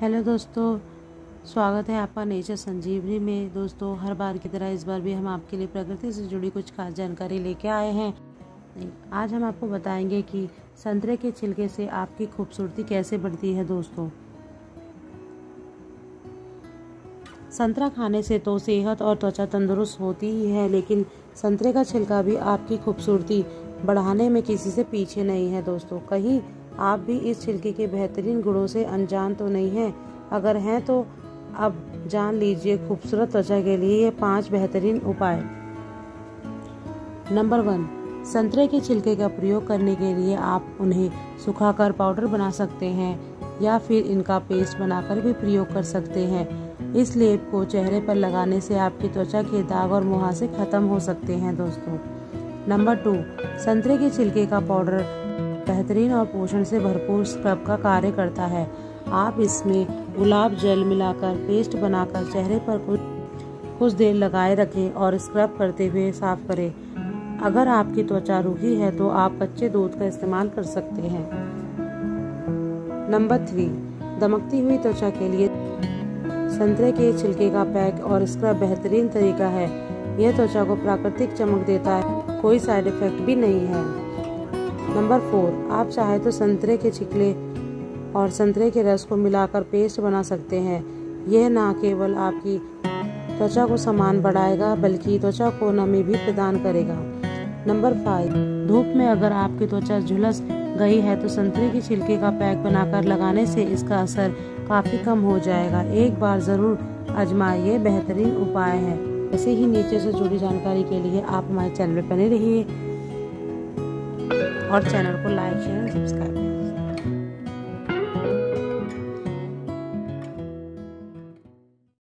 Hello दोस्तों, स्वागत है आपका नेचर संजीवनी में। दोस्तों, हर बार की तरह इस बार भी हम आपके लिए प्रकृति से जुड़ी कुछ खास जानकारी लेके आए हैं। आज हम आपको बताएँगे कि संतरे के छिलके से आपकी खूबसूरती कैसे बढ़ती है दोस्तों। संतरा खाने से तो सेहत और त्वचा तंदुरुस्त होती ही है, लेकिन संतरे का छिलका भी आपकी खूबसूरती बढ़ाने में किसी से पीछे नहीं है दोस्तों। कहीं आप भी इस छिलके के बेहतरीन गुणों से अनजान तो नहीं हैं। अगर हैं तो अब जान लीजिए खूबसूरत त्वचा के लिए ये पाँच बेहतरीन उपाय। नंबर वन, संतरे के छिलके का प्रयोग करने के लिए आप उन्हें सुखाकर पाउडर बना सकते हैं या फिर इनका पेस्ट बनाकर भी प्रयोग कर सकते हैं। इस लेप को चेहरे पर लगाने से आपकी त्वचा के दाग और मुहासे खत्म हो सकते हैं दोस्तों। नंबर टू, संतरे के छिलके का पाउडर बेहतरीन और पोषण से भरपूर स्क्रब का कार्य करता है। आप इसमें गुलाब जल मिलाकर पेस्ट बनाकर चेहरे पर कुछ कुछ देर लगाए रखें और स्क्रब करते हुए साफ़ करें। अगर आपकी त्वचा रूखी है तो आप कच्चे दूध का इस्तेमाल कर सकते हैं। नंबर थ्री, दमकती हुई त्वचा के लिए संतरे के छिलके का पैक और स्क्रब बेहतरीन तरीका है। यह त्वचा को प्राकृतिक चमक देता है, कोई साइड इफ़ेक्ट भी नहीं है। नंबर फोर, आप चाहे तो संतरे के छिकले और संतरे के रस को मिलाकर पेस्ट बना सकते हैं। यह न केवल आपकी त्वचा को समान बढ़ाएगा, बल्कि त्वचा को नमी भी प्रदान करेगा। नंबर फाइव, धूप में अगर आपकी त्वचा झुलस गई है तो संतरे के छिलके का पैक बनाकर लगाने से इसका असर काफ़ी कम हो जाएगा। एक बार ज़रूर आजमाइए, बेहतरीन उपाय है। ऐसे ही नीचे से जुड़ी जानकारी के लिए आप हमारे चैनल पर बने रहिए। और चैनल को लाइक शेयर सब्सक्राइब